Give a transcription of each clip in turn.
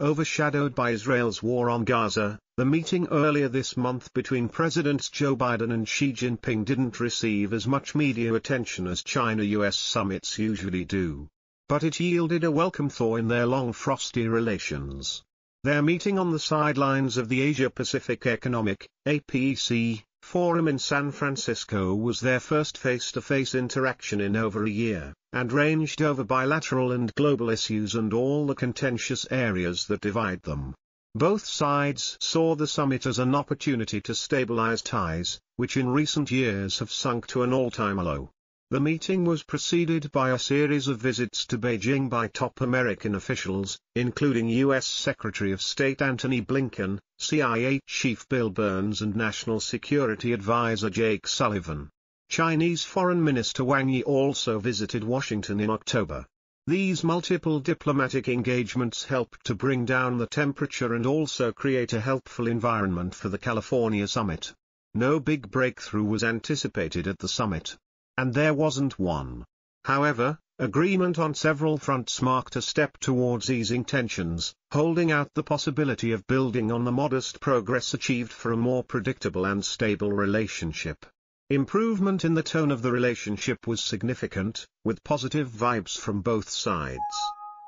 overshadowed by Israel's war on Gaza, the meeting earlier this month between Presidents Joe Biden and Xi Jinping didn't receive as much media attention as China-US summits usually do. But it yielded a welcome thaw in their long frosty relations. Their meeting on the sidelines of the Asia-Pacific Economic, APEC, Forum in San Francisco was their first face-to-face -face interaction in over a year, and ranged over bilateral and global issues and all the contentious areas that divide them. Both sides saw the summit as an opportunity to stabilize ties, which in recent years have sunk to an all-time low. The meeting was preceded by a series of visits to Beijing by top American officials, including U.S. Secretary of State Antony Blinken, CIA Chief Bill Burns and National Security Advisor Jake Sullivan. Chinese Foreign Minister Wang Yi also visited Washington in October. These multiple diplomatic engagements helped to bring down the temperature and also create a helpful environment for the California summit. No big breakthrough was anticipated at the summit. And there wasn't one. However, agreement on several fronts marked a step towards easing tensions, holding out the possibility of building on the modest progress achieved for a more predictable and stable relationship. Improvement in the tone of the relationship was significant, with positive vibes from both sides.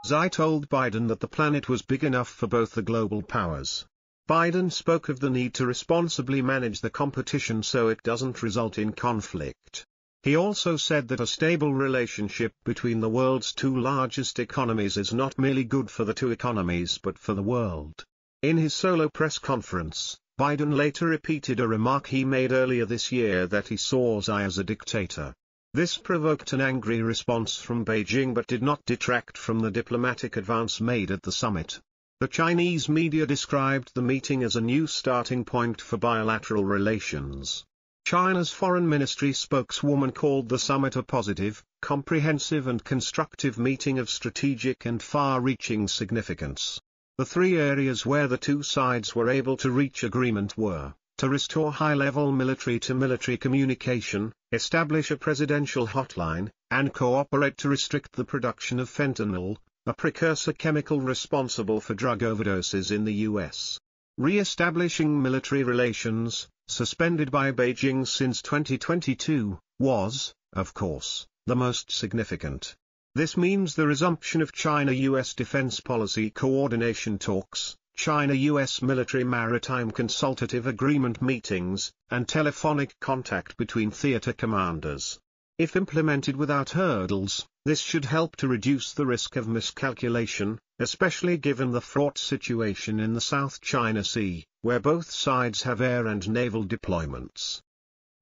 Xi told Biden that the planet was big enough for both the global powers. Biden spoke of the need to responsibly manage the competition so it doesn't result in conflict. He also said that a stable relationship between the world's two largest economies is not merely good for the two economies but for the world. In his solo press conference, Biden later repeated a remark he made earlier this year that he saw Xi as a dictator. This provoked an angry response from Beijing but did not detract from the diplomatic advance made at the summit. The Chinese media described the meeting as a new starting point for bilateral relations. China's foreign ministry spokeswoman called the summit a positive, comprehensive and constructive meeting of strategic and far-reaching significance. The three areas where the two sides were able to reach agreement were, to restore high-level military-to-military communication, establish a presidential hotline, and cooperate to restrict the production of fentanyl, a precursor chemical responsible for drug overdoses in the U.S. Re-establishing military relations, suspended by Beijing since 2022, was, of course, the most significant. This means the resumption of China-US defense policy coordination talks, China-US military maritime consultative agreement meetings, and telephonic contact between theater commanders. If implemented without hurdles, this should help to reduce the risk of miscalculation, especially given the fraught situation in the South China Sea, where both sides have air and naval deployments.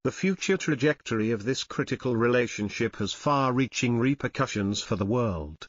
The future trajectory of this critical relationship has far-reaching repercussions for the world.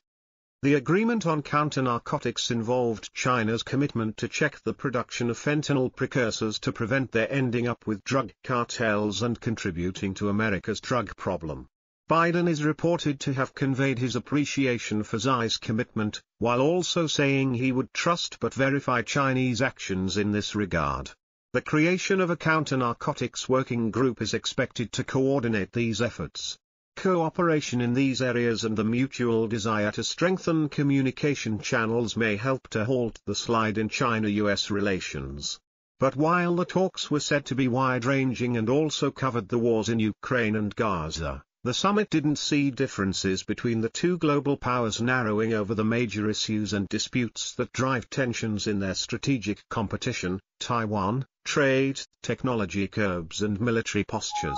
The agreement on counter-narcotics involved China's commitment to check the production of fentanyl precursors to prevent their ending up with drug cartels and contributing to America's drug problem. Biden is reported to have conveyed his appreciation for Xi's commitment, while also saying he would trust but verify Chinese actions in this regard. The creation of a counter-narcotics working group is expected to coordinate these efforts. Cooperation in these areas and the mutual desire to strengthen communication channels may help to halt the slide in China-US relations. But while the talks were said to be wide-ranging and also covered the wars in Ukraine and Gaza, the summit didn't see differences between the two global powers narrowing over the major issues and disputes that drive tensions in their strategic competition, Taiwan, trade, technology curbs and military postures.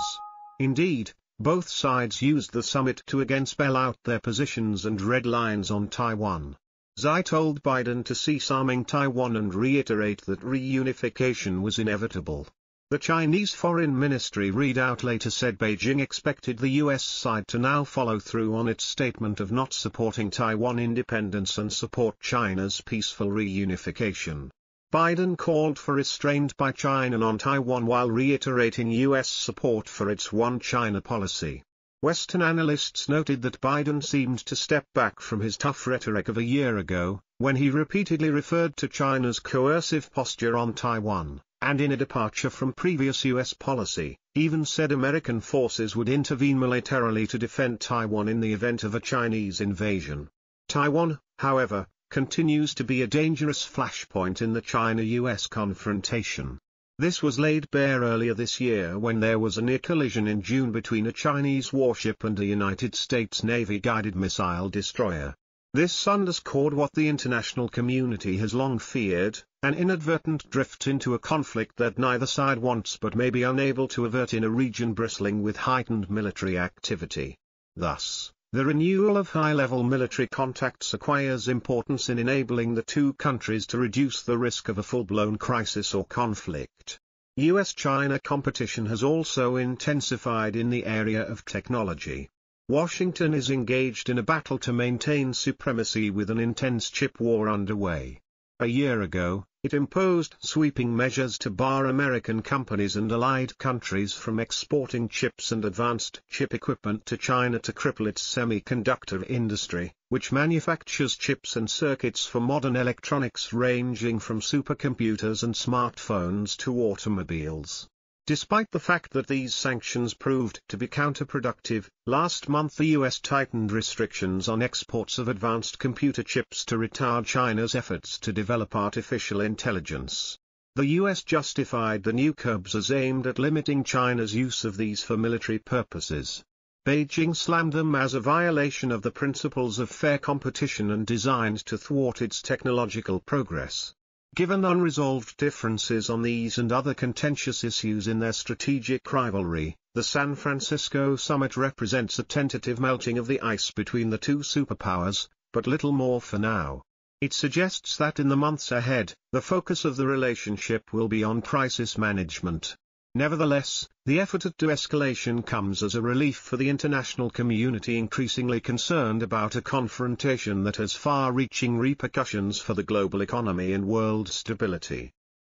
Indeed, both sides used the summit to again spell out their positions and red lines on Taiwan. Xi told Biden to cease arming Taiwan and reiterate that reunification was inevitable. The Chinese Foreign Ministry readout later said Beijing expected the U.S. side to now follow through on its statement of not supporting Taiwan independence and support China's peaceful reunification. Biden called for restraint by China on Taiwan while reiterating U.S. support for its One China policy. Western analysts noted that Biden seemed to step back from his tough rhetoric of a year ago, when he repeatedly referred to China's coercive posture on Taiwan, and in a departure from previous U.S. policy, even said American forces would intervene militarily to defend Taiwan in the event of a Chinese invasion. Taiwan, however, continues to be a dangerous flashpoint in the China-US confrontation. This was laid bare earlier this year when there was a near collision in June between a Chinese warship and a United States Navy guided missile destroyer. This underscored what the international community has long feared, an inadvertent drift into a conflict that neither side wants but may be unable to avert in a region bristling with heightened military activity. Thus, the renewal of high-level military contacts acquires importance in enabling the two countries to reduce the risk of a full-blown crisis or conflict. US-China competition has also intensified in the area of technology. Washington is engaged in a battle to maintain supremacy with an intense chip war underway. A year ago, it imposed sweeping measures to bar American companies and allied countries from exporting chips and advanced chip equipment to China to cripple its semiconductor industry, which manufactures chips and circuits for modern electronics ranging from supercomputers and smartphones to automobiles. Despite the fact that these sanctions proved to be counterproductive, last month the US tightened restrictions on exports of advanced computer chips to retard China's efforts to develop artificial intelligence. The US justified the new curbs as aimed at limiting China's use of these for military purposes. Beijing slammed them as a violation of the principles of fair competition and designed to thwart its technological progress. Given unresolved differences on these and other contentious issues in their strategic rivalry, the San Francisco summit represents a tentative melting of the ice between the two superpowers, but little more for now. It suggests that in the months ahead, the focus of the relationship will be on crisis management. Nevertheless, the effort at de-escalation comes as a relief for the international community increasingly concerned about a confrontation that has far-reaching repercussions for the global economy and world stability.